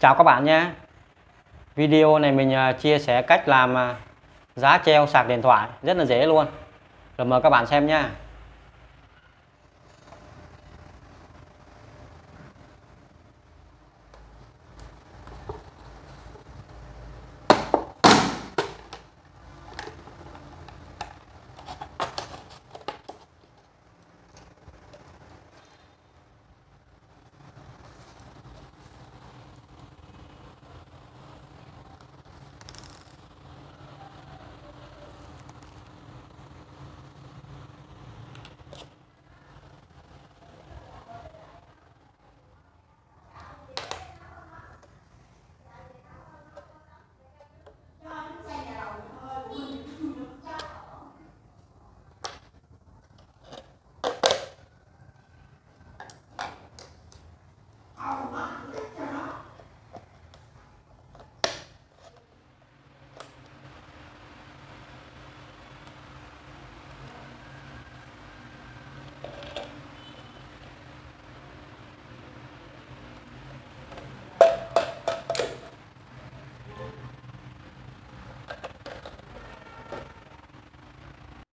chào các bạn nhé. Video này mình à, chia sẻ cách làm à, giá treo sạc điện thoại. Rất là dễ luôn. Rồi mời các bạn xem nha. Arma.